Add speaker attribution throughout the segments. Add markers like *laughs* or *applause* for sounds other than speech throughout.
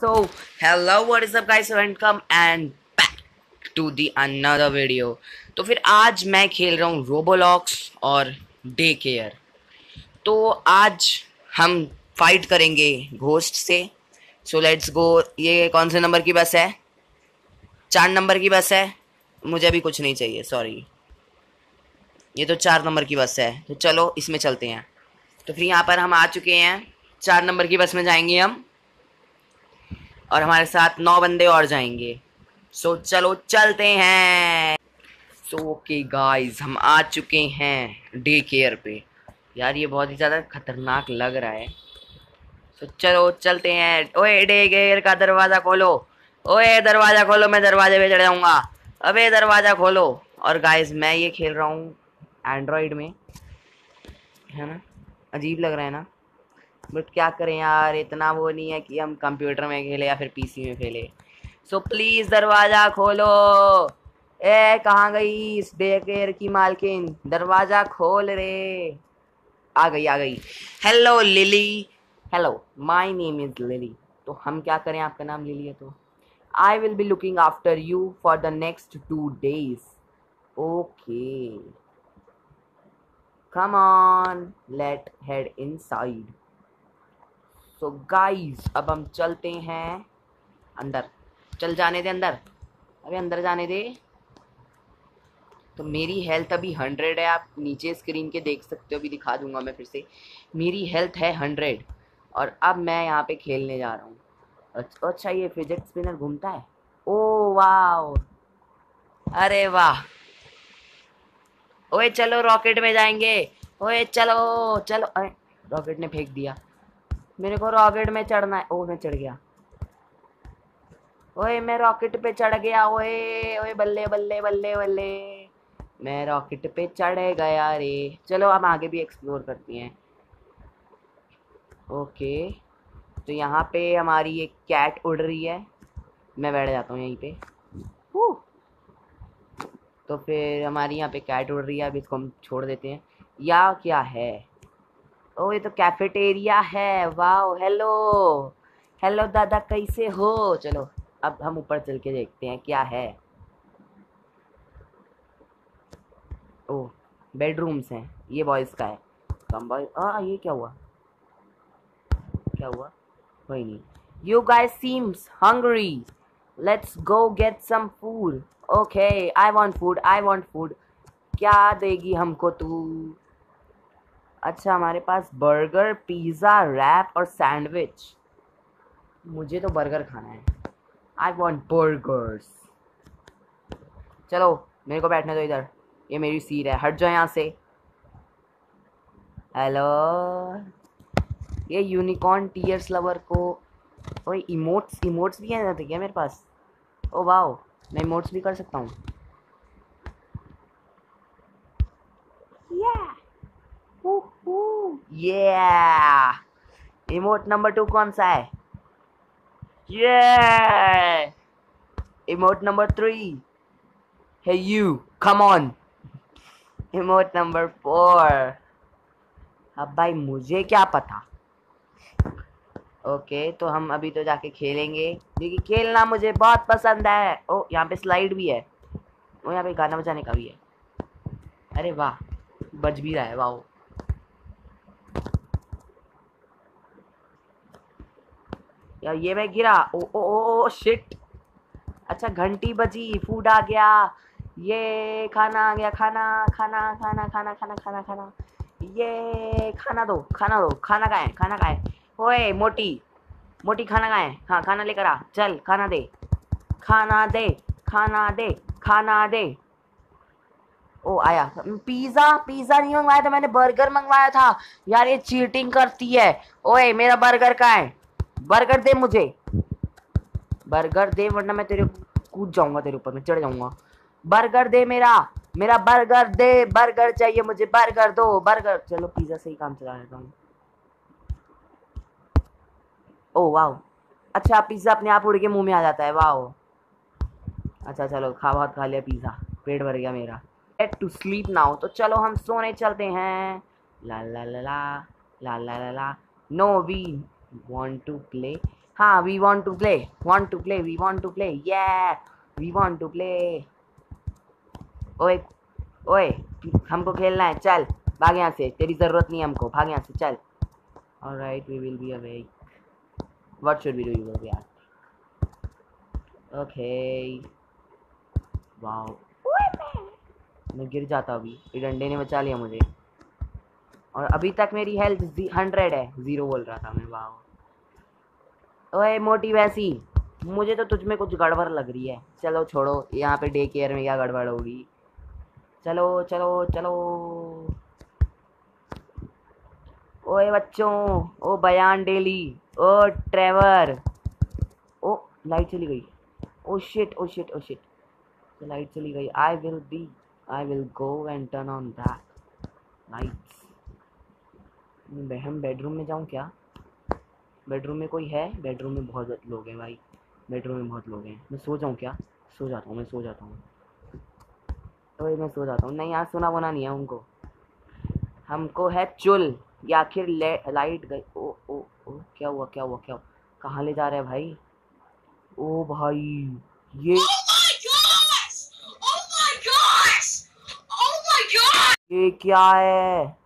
Speaker 1: So, hello, what is up guys? Welcome and back to the another video. तो फिर आज मैं खेल रहा हूँ रोबोलॉक्स और डे केयर तो आज हम फाइट करेंगे घोस्ट से. सो लेट्स गो ये कौन से नंबर की बस है? चार नंबर की बस है? मुझे अभी कुछ नहीं चाहिए सॉरी ये तो चार नंबर की बस है. तो चलो इसमें चलते हैं. तो फिर यहाँ पर हम आ चुके हैं. चार नंबर की बस में जाएँगे हम. और हमारे साथ नौ बंदे और जाएँगे। सो चलो चलते हैं। सो ओके गाइस हम आ चुके हैं डे केयर पे। यार, ये बहुत ही ज़्यादा खतरनाक लग रहा है। सो चलो चलते हैं। ओए डे केयर का दरवाज़ा खोलो। ओए, दरवाज़ा खोलो, मैं दरवाजे पे चढ़ जाऊँगा। अबे, दरवाज़ा खोलो। और गाइस मैं ये खेल रहा हूँ एंड्रॉयड में। है ना? अजीब लग रहा है ना? बट क्या करें यार, इतना वो नहीं है कि हम कंप्यूटर में खेले या फिर पीसी में खेले। सो प्लीज़ दरवाज़ा खोलो। ए, कहाँ गई इस डे की मालकिन? दरवाज़ा खोल रे। आ गई आ गई। Hello Lily hello my name is Lily तो हम क्या करें? आपका नाम लिली है तो। I will be looking after you for the next two days okay come on, let head inside so, guys, अब हम चलते हैं अंदर। चल जाने दे अंदर। अबे अंदर जाने दे। तो मेरी हेल्थ अभी हंड्रेड है, आप नीचे स्क्रीन के देख सकते हो, अभी दिखा दूँगा मैं फिर से। मेरी हेल्थ है हंड्रेड और अब मैं यहाँ पे खेलने जा रहा हूँ। अच्छा ये फिजिट स्पिनर घूमता है। ओ वाह अरे वाह! ओए, चलो रॉकेट में जाएँगे। ओए, चलो चलो, अरे रॉकेट ने फेंक दिया। मेरे को रॉकेट में चढ़ना है। ओ मैं चढ़ गया। ओए, मैं रॉकेट पे चढ़ गया। ओए ओए, बल्ले बल्ले बल्ले बल्ले। मैं रॉकेट पे चढ़ गया रे। चलो, हम आगे भी एक्सप्लोर करती हैं। ओके। तो यहाँ पे हमारी एक कैट उड़ रही है। मैं बैठ जाता हूँ यहीं पे। तो फिर हमारी यहाँ पे कैट उड़ रही है। अभी इसको हम छोड़ देते हैं। या क्या है? ओ ये तो कैफेटेरिया है। वाह हेलो हेलो दादा, कैसे हो? चलो, अब हम ऊपर चल के देखते हैं, क्या है। ओ बेडरूम्स हैं, ये बॉयज़ का है। कम बॉय आ, ये क्या हुआ? क्या हुआ? कोई नहीं। You guys seems hungry let's go get some food okay I want food I want food क्या देगी हमको तू? अच्छा हमारे पास बर्गर, पिज़्ज़ा, रैप और सैंडविच। मुझे तो बर्गर खाना है। आई वॉन्ट बर्गर्स चलो, मेरे को बैठने दो इधर। ये मेरी सीट है। हट जाओ यहाँ से। हेलो ये यूनिकॉर्न टीयर्स लवर को ओए इमोट्स इमोट्स भी हैं क्या मेरे पास? ओ वाओ मैं इमोट्स भी कर सकता हूँ। Yeah. इमोट नंबर टू कौन सा है? Yeah. इमोट नंबर थ्री है you come on emote number four अब भाई, मुझे क्या पता? ओके तो हम अभी तो जाके खेलेंगे। क्योंकि खेलना मुझे बहुत पसंद है। ओ यहाँ पे स्लाइड भी है। ओ यहाँ पे गाना बजाने का भी है। अरे वाह, बज भी रहा है वाह यार ये मैं गिरा। ओ ओ ओ, शिट अच्छा घंटी बजी फ़ूड आ गया। ये खाना आ गया खाना खाना खाना खाना खाना खाना खाना। ये खाना दो खाना दो खाना है खाना है ओए मोटी मोटी खाना का है खाना लेकर आ। चल खाना दे। खाना दे खाना दे खाना दे। ओ आया। पिज़्ज़ा पिज़्ज़ा नहीं मंगवाया था मैंने बर्गर मंगवाया था। यार ये चीटिंग करती है। ओए मेरा बर्गर का है? बर्गर दे मुझे। बर्गर दे, वरना मैं तेरे कूद जाऊँगा, तेरे ऊपर, मैं चढ़ जाऊँगा। बर्गर दे मेरा मेरा बर्गर दे, बर्गर चाहिए मुझे, बर्गर दो, बर्गर। चलो पिज्जा से ही काम चला लेता हूँ। ओ वाह अच्छा पिज्जा अपने आप उड़ के मुँह में आ जाता है वाह अच्छा चलो, खा, बहुत खा लिया पिज्जा पेट भर गया मेरा। एट टू स्लीप नाउ तो चलो, हम सोने चलते हैं। ला ला ला ला। ला ला ला no we want to play. हाँ we want to play want to play we want to play ये वी वॉन्ट टू प्ले ओए ओए हमको खेलना है. चल भाग यहाँ से. तेरी ज़रूरत नहीं हमको. भाग यहाँ से. चल. Alright we will be awake what should we do you will okay wow मैं गिर जाता अभी. ये डंडे ने बचा लिया मुझे. और अभी तक मेरी हेल्थ हंड्रेड है। ज़ीरो बोल रहा था मैं, वाह। ओए, मोटी वैसी, मुझे तो तुझ में कुछ गड़बड़ लग रही है। चलो छोड़ो, यहाँ पे डे केयर में क्या गड़बड़ होगी? चलो चलो चलो। ओए, बच्चों, ओ, बयान डेली, ओ, ट्रेवर। ओ, लाइट चली गई। Oh shit oh shit oh shit light चली गई। I will be I will go and turn on that lights हम बेडरूम में जाऊँ क्या? बेडरूम में कोई है? बेडरूम में बहुत लोग हैं भाई। बेडरूम में बहुत लोग हैं। मैं सो जाऊँ क्या? सो जाता हूँ मैं सो जाता हूँ। तो मैं सो जाता हूँ। नहीं यहाँ सोना वोना नहीं है उनको हमको है चुल। या आखिर लाइट गई। ओ ओ ओ क्या हुआ क्या हुआ क्या हुआ? कहाँ ले जा रहे हैं भाई? ओ भाई ये ये क्या है?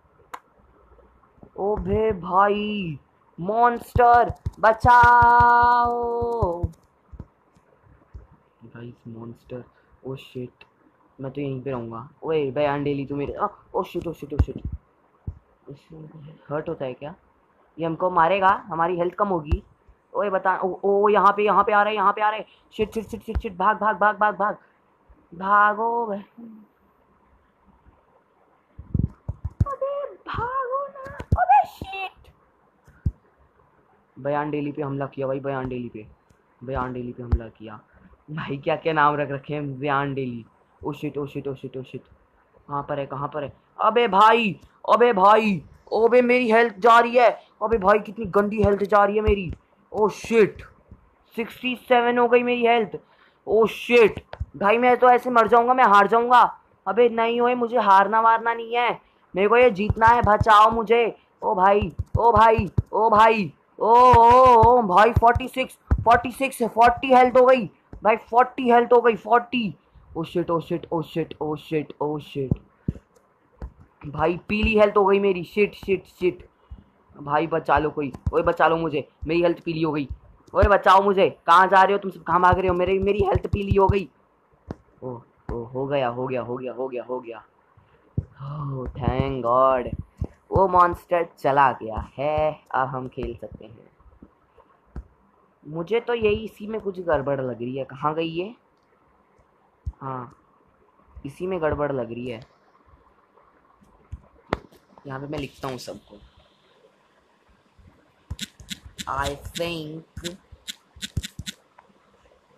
Speaker 1: ओ भे भाई मॉन्स्टर बचाओ। गाइस मॉन्स्टर ओ शिट मैं तो यहीं पे रहूँगा। ओए बयान डेली तू मेरे oh shit oh shit oh shit hurt होता है क्या? ये हमको मारेगा हमारी हेल्थ कम होगी। ओए बता ओ, ओ यहाँ पे यहाँ पे आ रहे यहाँ पे आ रहे shit shit shit shit shit भाग भाग भाग भाग भाग। भागो बयान डेली पे हमला किया भाई, बयान डेली पे। बयान डेली पे हमला किया। भाई क्या क्या नाम रख रखे हैं बयान डेली? Oh shit oh shit oh shit oh shit कहाँ पर है, कहाँ पर है? अबे भाई अबे भाई ओबे मेरी हेल्थ जा रही है। अबे भाई, कितनी गंदी हेल्थ जा रही है मेरी। ओ शिट सिक्सटी सेवन हो गई मेरी हेल्थ ओ शिट भाई, मैं तो ऐसे मर जाऊँगा, मैं हार जाऊँगा। अबे नहीं होए, मुझे हारना वारना नहीं है। मेरे को ये जीतना है, बचाओ मुझे। ओ भाई ओ भाई ओ भाई। ओ ओ ओ भाई forty six forty six forty health हो गई। भाई फोर्टी हेल्थ हो गई forty oh shit oh shit oh shit oh shit oh shit भाई पीली हेल्थ हो गई मेरी। शिट शिट शिट भाई बचा लो कोई। ओए, बचा लो मुझे। मेरी हेल्थ पीली हो गई। ओए, बचाओ मुझे। कहाँ जा रहे हो? तुम सब कहाँ भाग रहे हो? मेरी मेरी हेल्थ पीली हो गई। ओ ओ हो गया हो गया हो गया हो गया। हो गया ओह थैंक गॉड वो मॉन्स्टर चला गया है। अब हम खेल सकते हैं। मुझे तो यही इसी में कुछ गड़बड़ लग रही है। कहाँ गई ये? हाँ इसी में गड़बड़ लग रही है। यहाँ पे मैं लिखता हूँ सबको। I think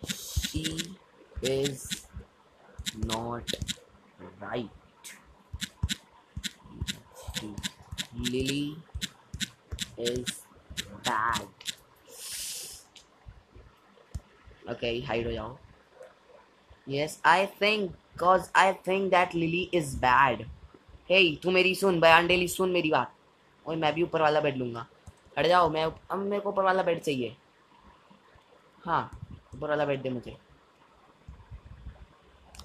Speaker 1: she is not right Lily is bad. Okay, hide हो जाओ. Yes, I think cause I think that Lily is bad. Hey, तू मेरी सुन बयान डेली सुन मेरी बात और मैं भी ऊपर वाला बेड लूँगा हट जाओ मैं अब मेरे को ऊपर वाला बेड चाहिए हाँ ऊपर वाला बेड दे मुझे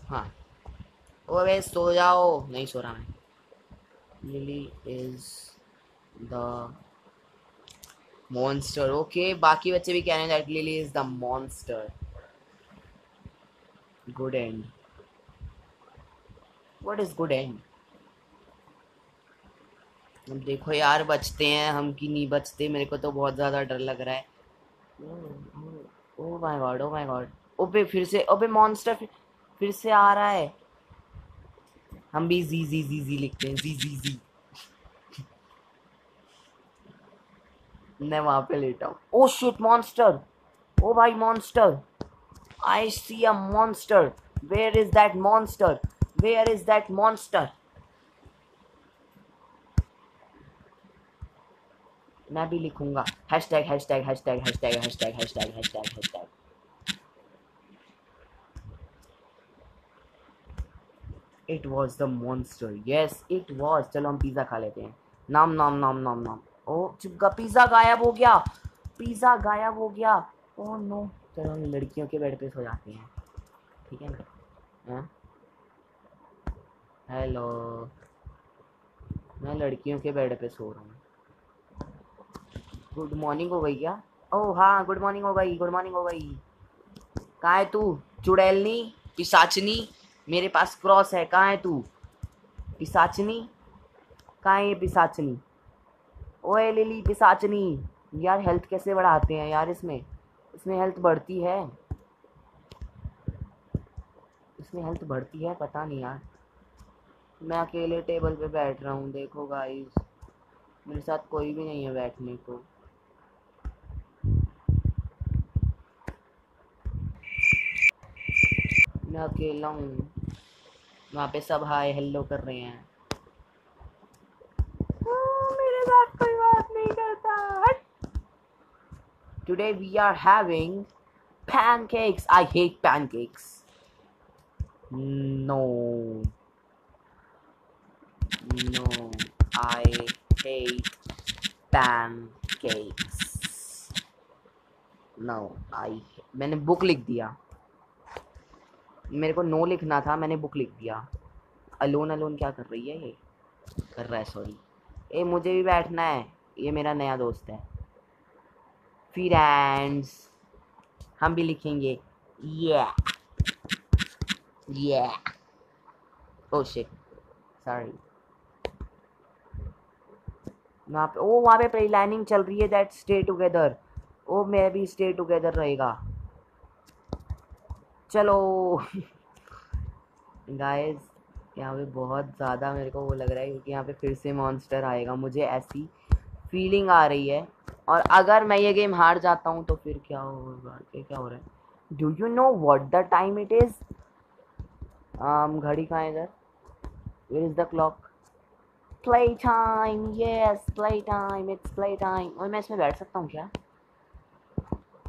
Speaker 1: हाँ ओ वे सो जाओ नहीं सो रहा मैं Lily is the monster. Okay, बाकी बच्चे भी कह रहे हैं that Lily is the monster. Good end. What is good end? अब देखो यार बचते हैं हम की नहीं बचते मेरे को तो बहुत ज़्यादा डर लग रहा है। Oh my God oh my God ओबे फिर से ओबे मॉन्स्टर फिर, से आ रहा है। हम भी जी जी जी जी लिखते हैं जी जी जी मैं वहाँ पे लेटा हूँ। ओ शिट मॉन्स्टर ओ भाई monster I see a monster where is that monster where is that monster मैं भी लिखूँगा। Hashtag hashtag hashtag hashtag hashtag hashtag hashtag hashtag it was the monster yes it was चलो हम pizza खा लेते हैं। नाम नाम नाम नाम नाम। ओ चिपका पिज़्ज़ा गायब हो गया। पिज़्ज़ा गायब हो गया। ओ नो चलो हम लड़कियों के बेड पे सो जाते हैं। ठीक है ना? हेलो मैं लड़कियों के बेड पे सो रहा हूँ। गुड मॉर्निंग हो गई क्या? ओह हाँ गुड मॉर्निंग हो गई गुड मॉर्निंग हो गई। कहाँ है तू? चुड़ैलनी? पिसाचनी मेरे पास क्रॉस है, कहाँ है तू? पिसाचनी कहाँ है ये पिसाचनी ओए, लिली पिसाचनी यार हेल्थ कैसे बढ़ाते हैं यार इसमें? इसमें हेल्थ बढ़ती है। इसमें हेल्थ बढ़ती है, पता नहीं यार। मैं अकेले टेबल पे बैठ रहा हूँ, देखो गाइस मेरे साथ कोई भी नहीं है बैठने को। मैं अकेला हूँ। वहाँ पे सब हाय हेलो कर रहे हैं। मेरे साथ कोई बात नहीं करता। Today we are having pancakes. I hate pancakes. No. No. I hate pancakes. No. I, मैंने बुक लिख दिया मेरे को नो लिखना था, मैंने बुक लिख दिया अलोन अलोन क्या कर रही है ये कर रहा है सॉरी ए, मुझे भी बैठना है ये मेरा नया दोस्त है फ्रेंड्स हम भी लिखेंगे ये ये ओ शिट सॉरी वहाँ पे ओ वहाँ पे प्लानिंग चल रही है दैट स्टे टुगेदर ओ मैं भी स्टे टुगेदर रहेगा. चलो. *laughs* गाइस यहाँ पे बहुत ज़्यादा मेरे को वो लग रहा है क्योंकि यहाँ पे फिर से मॉन्स्टर आएगा मुझे ऐसी फीलिंग आ रही है। और अगर मैं ये गेम हार जाता हूँ तो फिर क्या होगा क्या हो रहा है? Do you know what the time it is घड़ी कहाँ इधर? Where is the clock play time yes play time it's play time और मैं इसमें बैठ सकता हूँ क्या?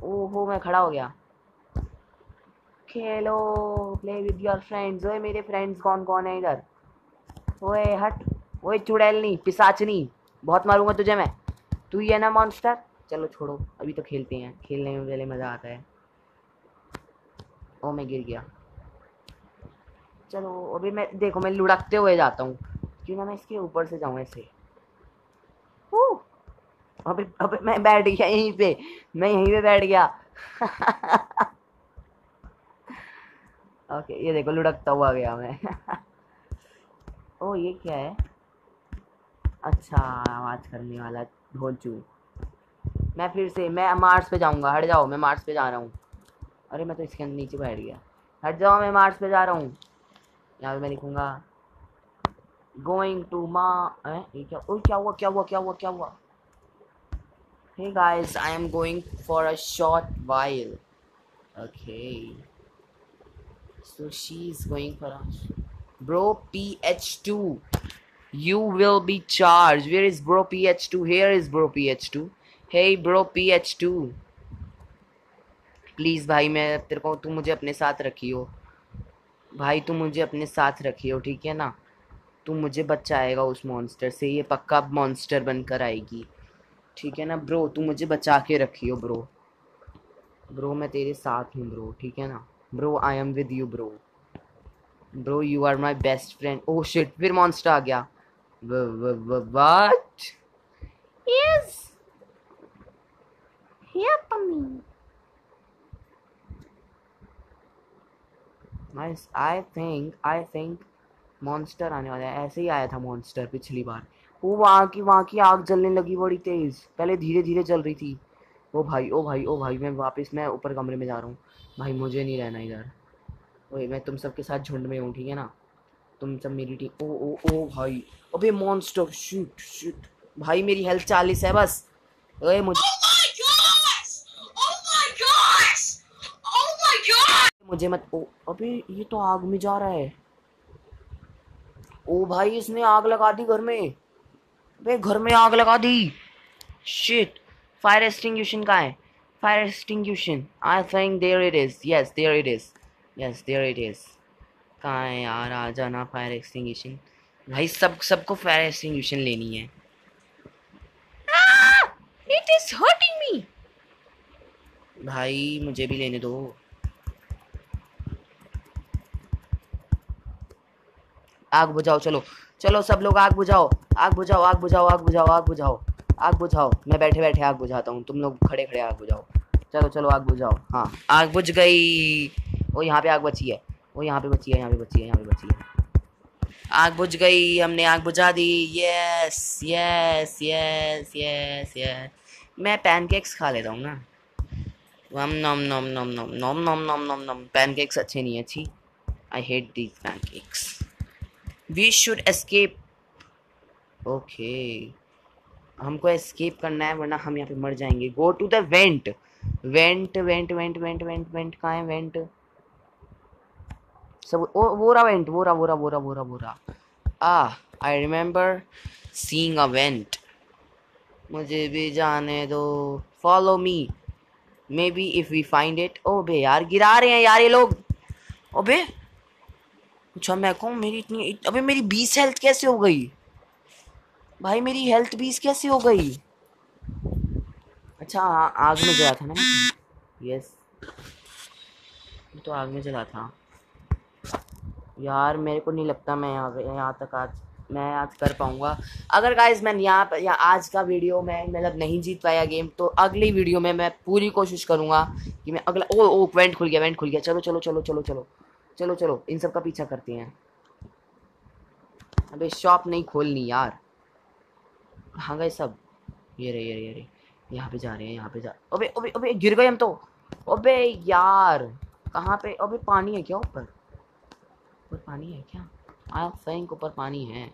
Speaker 1: ओहो, मैं खड़ा हो गया। खेलो प्ले विद योर फ्रेंड्स ओए, मेरे फ्रेंड्स कौन कौन है इधर? ओए, हट। ओए, चुड़ैलनी, पिसाचनी। बहुत मारूँगा तुझे मैं। तू ही है ना मॉन्स्टर चलो छोड़ो, अभी तो खेलते हैं। खेलने में पहले मज़ा आता है। ओ, मैं गिर गया। चलो, अभी मैं, देखो, मैं लुढ़कते हुए जाता हूँ। क्यों ना मैं इसके ऊपर से जाऊँ ऐसे। अबे अबे मैं बैठ गया यहीं पे। मैं यहीं पे बैठ गया। *laughs* ओके ये देखो, लुढ़कता हुआ गया मैं। *laughs* ओ, ये क्या है? अच्छा आवाज़ करने वाला ढोल भोजू। मैं फिर से, मैं मार्स पे जाऊँगा, हट जाओ, मैं मार्स पे जा रहा हूँ। अरे, मैं तो इसके अंदर नीचे बैठ गया। हट जाओ, मैं मार्स पे जा रहा हूँ। यहाँ पे मैं लिखूँगा गोइंग टू मा ये क्या ओ क्या हुआ क्या हुआ क्या हुआ क्या हुआ? Hey guys, i am going for a short while. Okay. So she's going for us bro ph2 you will be charged. Where is bro ph2 here is bro ph2 hey, bro ph2 please भाई, मैं तेरे को, तू मुझे अपने साथ रखियो। भाई, तू मुझे अपने साथ रखियो, ठीक है ना? तू मुझे बचाएगा उस मॉन्स्टर से। ये पक्का मॉन्स्टर बनकर आएगी। ठीक है ना ब्रो तू मुझे बचा के रखियो ब्रो ब्रो मैं तेरे साथ हूँ ब्रो ठीक है ना? Bro I am with you bro bro you are my best friend oh shit फिर मॉन्स्टर आ गया। What is happening I think I think monster आने वाला है। ऐसे ही आया था मॉन्स्टर पिछली बार। वो वहाँ की वहाँ की आग जलने लगी बड़ी तेज़। पहले धीरे धीरे चल रही थी। ओ भाई ओ भाई ओ भाई मैं वापस मैं ऊपर कमरे में जा रहा हूँ। भाई मुझे नहीं रहना इधर। ओए मैं तुम सबके साथ झुंड में हूँ ठीक है ना? तुम सब मेरी टीम ओ ओ ओ भाई। अबे मॉन्स्टर शिट शिट भाई मेरी हेल्थ चालीस है बस। ओए मुझे मुझे मत ओ अबे ये तो आग में जा रहा है। ओ भाई इसने आग लगा दी घर में। अबे घर में आग लगा दी। शिट फायर एक्सटिंग्विशन कहाँ है? Fire extinguisher I think there it is yes there it is yes there it is कहाँ है यार आ जाना फायर एक्सटिंग्विशन भाई सब सबको फायर एक्सटिंग्विशन लेनी है। इट इज़ हर्टिंग मी भाई मुझे भी लेने दो। आग बुझाओ चलो। चलो सब लोग आग बुझाओ। आग बुझाओ आग बुझाओ आग बुझाओ आग बुझाओ। आग बुझाओ। मैं बैठे बैठे आग बुझाता हूँ। तुम लोग खड़े खड़े आग बुझाओ। चलो चलो आग बुझाओ। हाँ आग बुझ गई। वो यहाँ पे आग बची है। वो यहाँ पे बची है, यहाँ पे बची है, यहाँ पे बची है। आग बुझ गई, हमने आग बुझा दी। Yes yes yes yes yes मैं पैनकेक्स खा लेता हूँ ना। नम नम नम नम नम नम नम नम नम नम पैनकेक्स अच्छे नहीं अच्छी। I hate these pancakes we should escape okay हमको एस्केप करना है, वरना हम यहाँ पे मर जाएँगे। Go to the vent vent vent vent vent vent vent कहाँ है वेंट सब वो रहा वेंट वो रहा वो रहा वो रहा वो रहा वो रहा। आ I remember seeing a vent मुझे भी जाने दो। Follow me maybe if we find it ओ बे यार, गिरा रहे हैं यार ये लोग। अबे अच्छा मैं कहूँ, मेरी इतनी, अबे मेरी बीस हेल्थ कैसे हो गई? भाई, मेरी हेल्थ बीस कैसे हो गई? अच्छा आग में जला था ना? यस तो आग में जला था। यार, मेरे को नहीं लगता मैं यहाँ यहाँ तक आज, मैं आज कर पाऊँगा। अगर गाइज़ मैं यहाँ पर या आज का वीडियो में मतलब नहीं जीत पाया गेम तो अगली वीडियो में मैं पूरी कोशिश करूँगा कि मैं अगला, ओ ओ वेंट खुल गया वेंट खुल गया। चलो चलो चलो चलो चलो चलो चलो, इन सब का पीछा करते हैं। अबे शॉप नहीं खोलनी यार। कहाँ गए सब? ये रे ये रे ये रे यहाँ पे जा रहे हैं, यहाँ पे जा, अबे अबे अबे, गिर गए हम तो। अबे यार, कहाँ पे, अबे, पानी है क्या ऊपर? ऊपर पानी है क्या? आई थिंक ऊपर पानी है।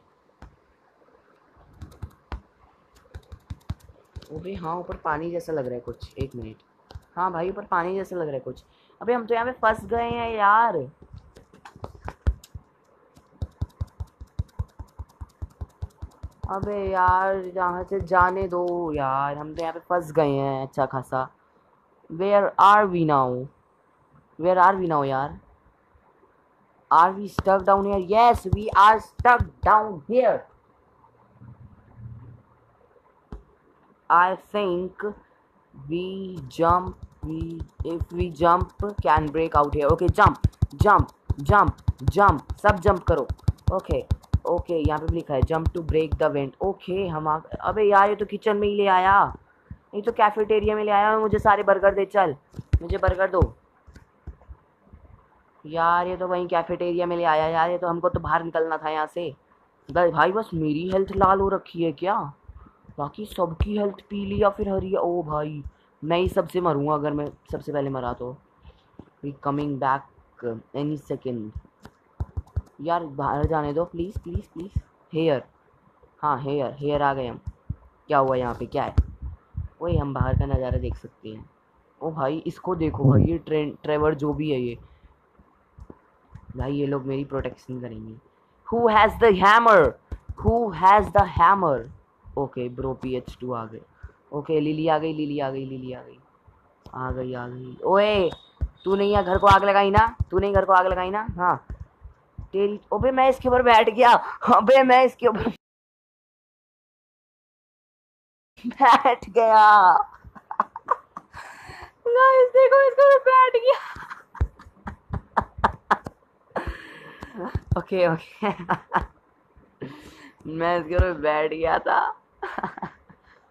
Speaker 1: अबे हाँ ऊपर पानी जैसा लग रहा है कुछ। एक मिनट। हाँ भाई, ऊपर पानी जैसा लग रहा है कुछ। अबे, हम तो यहाँ पे फंस गए हैं यार। अबे यार, यहाँ से जाने दो यार। हम तो यहाँ पे फंस गए हैं अच्छा खासा। Where are we now where are we now यार? Are we stuck down here yes we are stuck down here I think we jump we if we jump can break out here okay jump jump jump jump सब jump करो। Okay okay यहाँ पे लिखा है jump to break the vent okay हम अबे यार, ये तो किचन में ही ले आया। नहीं तो कैफेटेरिया में ले आया मुझे सारे बर्गर दे, चल। मुझे बर्गर दो। यार, ये तो वहीं कैफेटेरिया में ले आया यार, ये तो हमको तो बाहर निकलना था यहाँ से। बस भाई बस मेरी हेल्थ लाल हो रखी है क्या? बाकी सबकी हेल्थ पीली या फिर हरी ओ भाई, मैं ही सबसे मरूँगा अगर मैं सबसे पहले मरा तो। We coming back any second यार, बाहर जाने दो प्लीज़ प्लीज़ प्लीज़ हेयर हाँ हेयर हेयर आ गए हम। क्या हुआ यहाँ पे? क्या है? वही हम बाहर का नज़ारा देख सकते हैं। ओ भाई, इसको देखो भाई, ये ट्रेन, ट्रेवर जो भी है ये। भाई ये लोग मेरी प्रोटेक्शन करेंगे। Who has the hammer who has the hammer okay bro P H two आ गए। ओके लिली आ गई लिली आ गई लिली आ गई। आ गई आ गई। ओए, तू नहीं घर को आग लगाई ना? तू नहीं घर को आग लगाई ना? हाँ। तेरी, अबे, मैं इसके ऊपर बैठ गया। अबे, मैं इसके ऊपर बैठ गया। *laughs* देखो, इसके ऊपर बैठ गया। ओके ओके *laughs* मैं इसके ऊपर बैठ गया था। *laughs*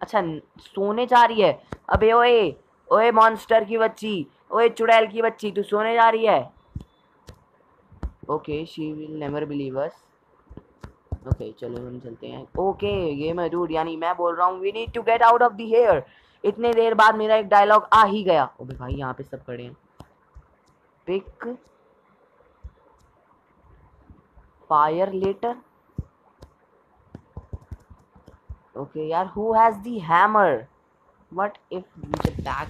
Speaker 1: अच्छा सोने जा रही है? अबे ओए ओए मॉन्स्टर की बच्ची, ओए चुड़ैल की बच्ची, तू सोने जा रही है? Okay she will never believe us okay चलो हम चलते हैं। ओके ये मैं डूड यानी मैं बोल रहा हूँ we need to get out of the here इतने देर बाद मेरा एक डायलॉग आ ही गया। ओ भाई, यहाँ पे सब खड़े हैं। पिक फायर लेटर ओके यार who has the hammer what if the back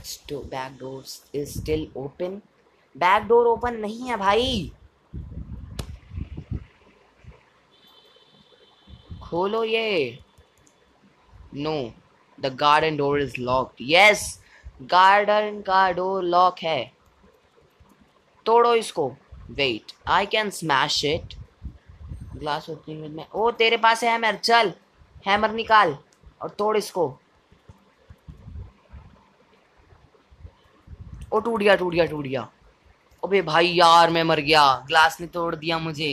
Speaker 1: back doors is still open? Back door open नहीं है भाई। खोलो ये। No the garden door is locked yes garden का डोर लॉक है। तोड़ो इसको। Wait I can smash it glass opening with मैं ओ, तेरे पास है हैमर चल हैमर निकाल, और तोड़ इसको। ओ, टूट गया टूट गया टूट गया। अबे भाई यार, मैं मर गया। ग्लास ने तोड़ दिया मुझे।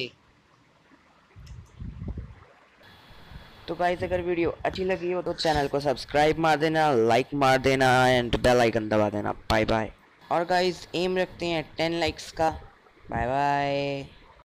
Speaker 1: तो गाइस अगर वीडियो अच्छी लगी हो तो चैनल को सब्सक्राइब मार देना लाइक मार देना एंड बेल आइकन दबा देना। बाय बाय और गाइस एम रखते हैं टेन लाइक्स का। Bye bye